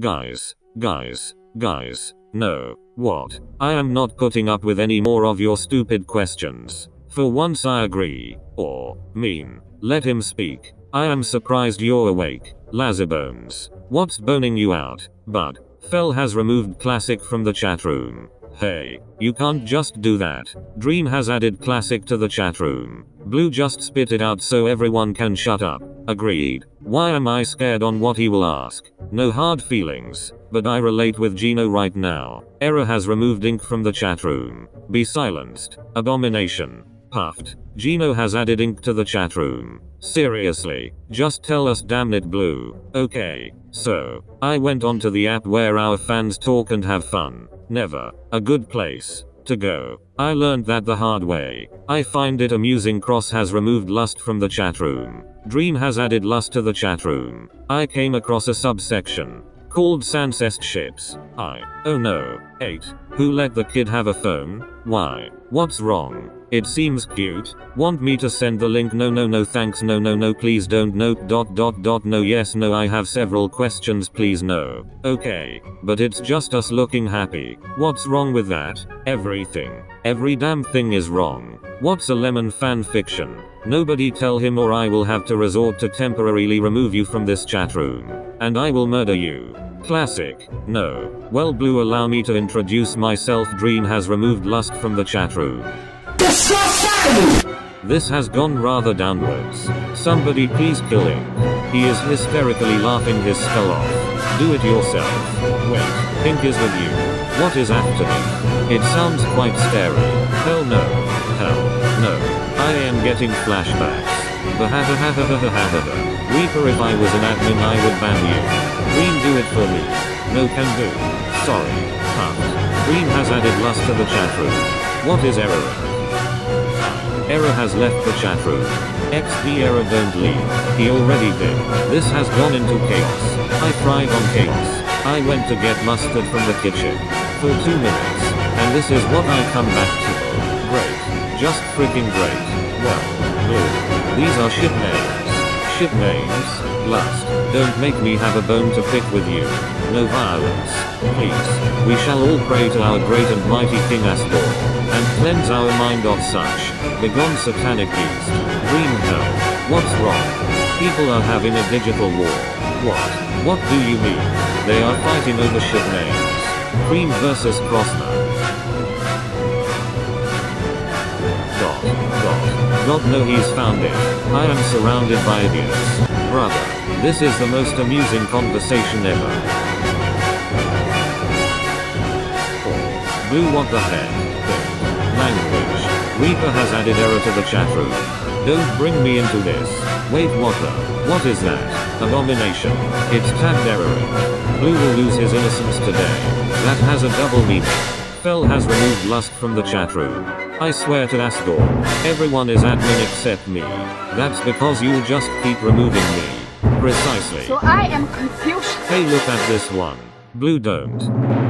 Guys, guys, guys, no. What? I am not putting up with any more of your stupid questions. For once I agree. Or, mean. Let him speak. I am surprised you're awake. Lazabones. What's boning you out? Bud. Fell has removed Classic from the chat room. Hey, you can't just do that. Dream has added Classic to the chat room. Blue just spit it out so everyone can shut up. Agreed. Why am I scared on what he will ask? No hard feelings, but I relate with Geno right now. Error has removed ink from the chat room. Be silenced. Abomination. Puffed. Geno has added ink to the chat room. Seriously, just tell us damn it blue. Okay, so, I went onto the app where our fans talk and have fun. Never. A good place to go. I learned that the hard way. I find it amusing Cross has removed lust from the chat room. Dream has added lust to the chat room. I came across a subsection called Sanscest ships. I. Oh no. 8. Who let the kid have a phone? Why? What's wrong? It seems cute. Want me to send the link? No, no, no, thanks. No, no, no, please don't. No, dot, dot, dot, no, yes, no, I have several questions, please, no. Okay. But it's just us looking happy. What's wrong with that? Everything. Every damn thing is wrong. What's a lemon fan fiction? Nobody tell him or I will have to resort to temporarily remove you from this chat room. And I will murder you. Classic. No. Well, Blue, allow me to introduce myself. Dream has removed lust from the chat room. This has gone rather downwards. Somebody please kill him. He is hysterically laughing his skull off. Do it yourself. Wait, Pink is with you. What is happening? It sounds quite scary. Hell no. Hell no. I am getting flashbacks. The ha ha ha ha ha ha ha. If I was an admin I would ban you. Green do it for me. No can do. Sorry. Green has added lust to the chat room. What is error? Error has left the chat room. XD error don't leave. He already did. This has gone into chaos. I thrive on chaos. I went to get mustard from the kitchen. For two minutes. And this is what I come back to. Great. Just freaking great. Well, blue. These are ship names. Ship names. Lust. Don't make me have a bone to pick with you. No violence. Please. We shall all pray to our great and mighty King Astor. And cleanse our mind of such. Begone satanic beast. Green hell. What's wrong? People are having a digital war. What? What do you mean? They are fighting over ship names. Cream versus Krosner. God. No he's found it. I am surrounded by idiots. Brother. This is the most amusing conversation ever. Blue what the heck? Language. Reaper has added error to the chat room. Don't bring me into this. Wait what the? What is that? Abomination. It's tagged ErrorInk. Blue will lose his innocence today. That has a double meaning. Fell has removed lust from the chat room. I swear to Asgore. Everyone is admin except me. That's because you'll just keep removing me. Precisely. So I am confused. Hey look at this one. Blue don't.